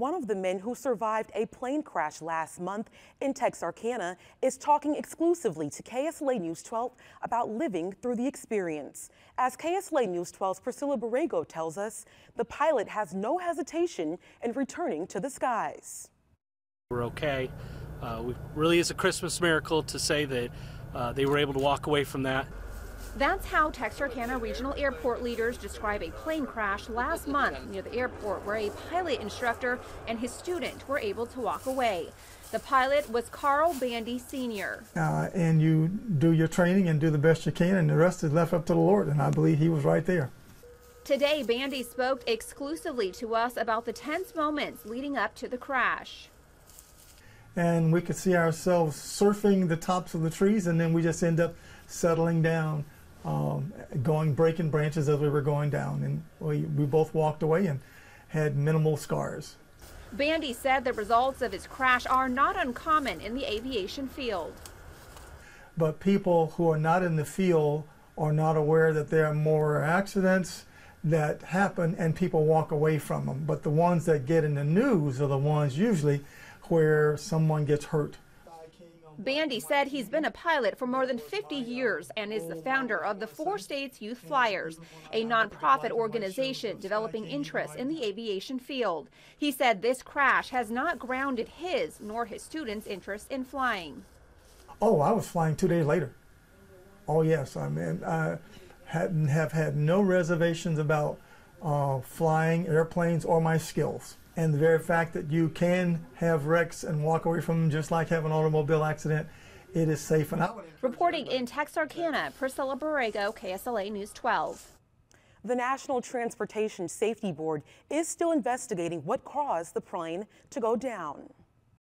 One of the men who survived a plane crash last month in Texarkana is talking exclusively to KSLA News 12 about living through the experience. As KSLA News 12's Priscilla Borrego tells us, the pilot has no hesitation in returning to the skies. We're okay. Uh, really is a Christmas miracle to say that uh, they were able to walk away from that. That's how Texarkana Regional Airport leaders describe a plane crash last month near the airport where a pilot instructor and his student were able to walk away. The pilot was Carl Bandy Sr. Uh, and you do your training and do the best you can, and the rest is left up to the Lord, and I believe he was right there. Today, Bandy spoke exclusively to us about the tense moments leading up to the crash. And we could see ourselves surfing the tops of the trees, and then we just end up settling down um, going breaking branches as we were going down, and we, we both walked away and had minimal scars. Bandy said the results of his crash are not uncommon in the aviation field. But people who are not in the field are not aware that there are more accidents that happen and people walk away from them. But the ones that get in the news are the ones usually where someone gets hurt. Bandy said he's been a pilot for more than 50 years and is the founder of the Four States Youth Flyers, a nonprofit organization developing interest in the aviation field. He said this crash has not grounded his nor his students' interest in flying. Oh, I was flying two days later. Oh, yes. I mean, I hadn't have had no reservations about uh, flying airplanes or my skills and the very fact that you can have wrecks and walk away from them just like have an automobile accident, it is safe. And Reporting in Texarkana, Priscilla Borrego, KSLA News 12. The National Transportation Safety Board is still investigating what caused the plane to go down.